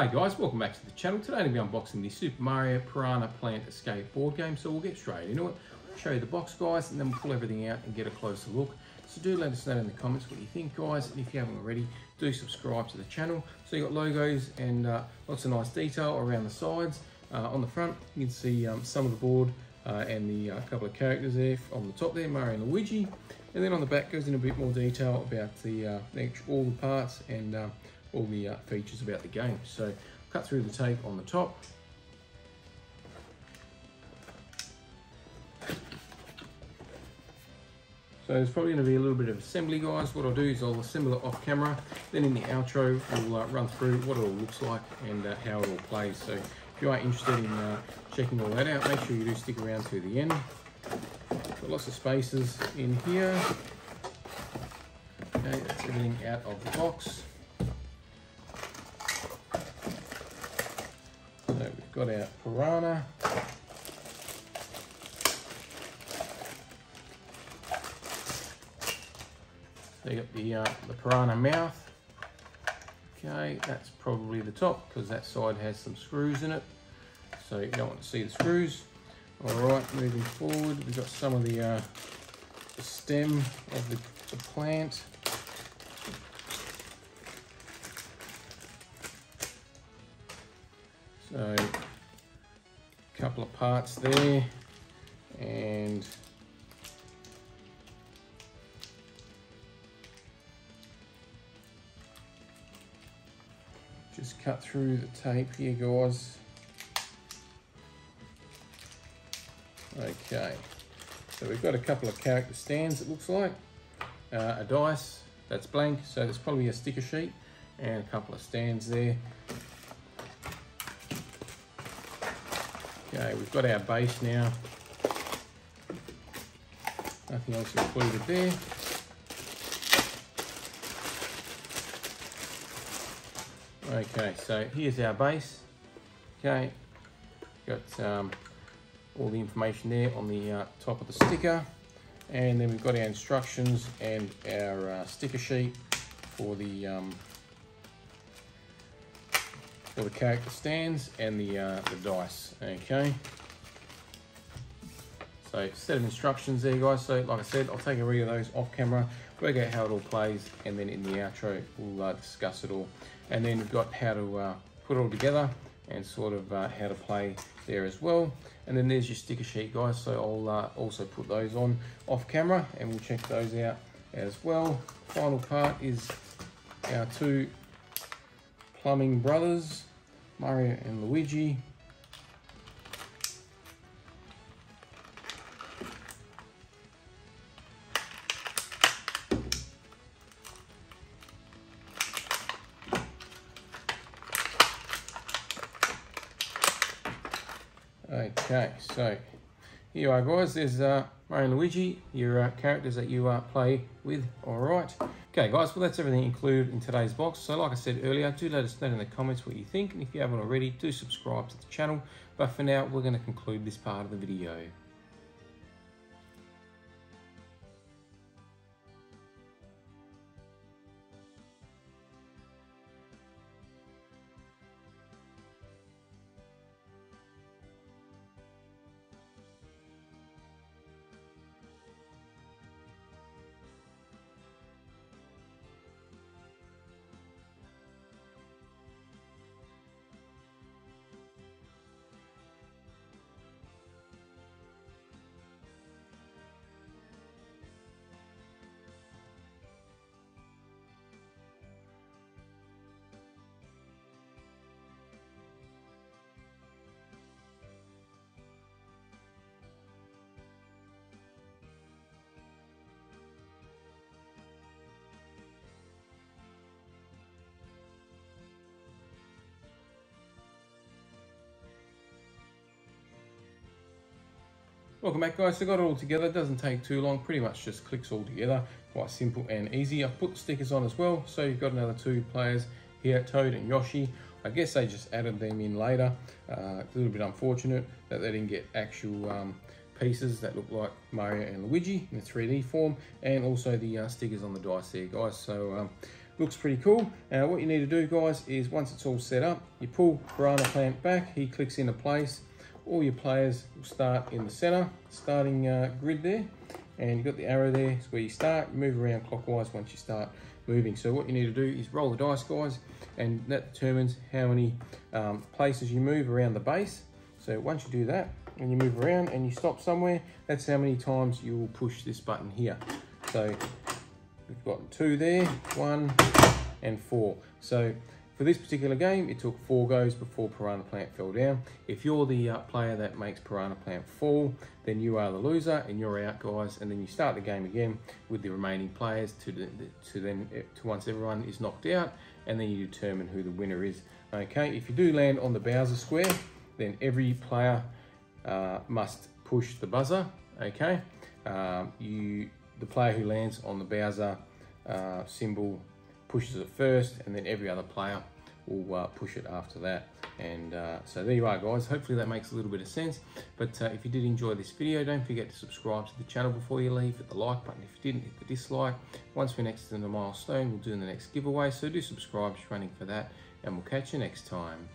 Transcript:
Hi guys, welcome back to the channel. Today I'm going to be unboxing the Super Mario Piranha Plant Escape board game, so we'll get straight into it. show you the box guys, and then we'll pull everything out and get a closer look. So do let us know in the comments what you think guys, and if you haven't already, do subscribe to the channel. So you've got logos and uh, lots of nice detail around the sides. Uh, on the front, you can see um, some of the board uh, and the uh, couple of characters there on the top there, Mario and Luigi. And then on the back goes in a bit more detail about the uh, all the parts and uh, all the uh, features about the game. So cut through the tape on the top. So there's probably going to be a little bit of assembly guys. What I'll do is I'll assemble it off camera. Then in the outro, we'll uh, run through what it all looks like and uh, how it all plays. So if you are interested in uh, checking all that out, make sure you do stick around to the end. Got lots of spaces in here. Okay, that's everything out of the box. Got our piranha. You got the, uh, the piranha mouth. Okay, that's probably the top because that side has some screws in it. So you don't want to see the screws. All right, moving forward, we've got some of the, uh, the stem of the, the plant. So a couple of parts there and just cut through the tape here guys. Okay, so we've got a couple of character stands it looks like. Uh, a dice, that's blank, so there's probably a sticker sheet and a couple of stands there. Okay, we've got our base now. Nothing else included there. Okay, so here's our base. Okay, got um, all the information there on the uh, top of the sticker. And then we've got our instructions and our uh, sticker sheet for the um, for the character stands and the, uh, the dice, okay? So set of instructions there guys, so like I said, I'll take a read of those off camera, work out how it all plays, and then in the outro, we'll uh, discuss it all. And then we've got how to uh, put it all together and sort of uh, how to play there as well. And then there's your sticker sheet guys, so I'll uh, also put those on off camera and we'll check those out as well. Final part is our two plumbing brothers Mario and Luigi. Okay, so here you are guys, there's uh, Mario and Luigi, your uh, characters that you uh, play with, alright. Okay guys, well that's everything included in today's box. So like I said earlier, do let us know in the comments what you think. And if you haven't already, do subscribe to the channel. But for now, we're going to conclude this part of the video. Welcome back guys, so got it all together, it doesn't take too long, pretty much just clicks all together, quite simple and easy. I've put stickers on as well, so you've got another two players here, Toad and Yoshi. I guess they just added them in later, uh, a little bit unfortunate that they didn't get actual um, pieces that look like Mario and Luigi in the 3D form, and also the uh, stickers on the dice there guys, so um, looks pretty cool. Now what you need to do guys is once it's all set up, you pull Piranha Plant back, he clicks into place. All your players will start in the center, starting uh, grid there. And you've got the arrow there, it's where you start, move around clockwise once you start moving. So what you need to do is roll the dice guys, and that determines how many um, places you move around the base. So once you do that, and you move around and you stop somewhere, that's how many times you will push this button here. So we've got two there, one and four. So for this particular game, it took four goes before Piranha Plant fell down. If you're the uh, player that makes Piranha Plant fall, then you are the loser and you're out, guys. And then you start the game again with the remaining players to, the, to then to once everyone is knocked out, and then you determine who the winner is. Okay, if you do land on the Bowser square, then every player uh, must push the buzzer. Okay, um, you the player who lands on the Bowser uh, symbol pushes it first, and then every other player will uh, push it after that. And uh, so there you are, guys. Hopefully that makes a little bit of sense. But uh, if you did enjoy this video, don't forget to subscribe to the channel before you leave. Hit the like button. If you didn't, hit the dislike. Once we're next to the milestone, we'll do the next giveaway. So do subscribe, just running for that. And we'll catch you next time.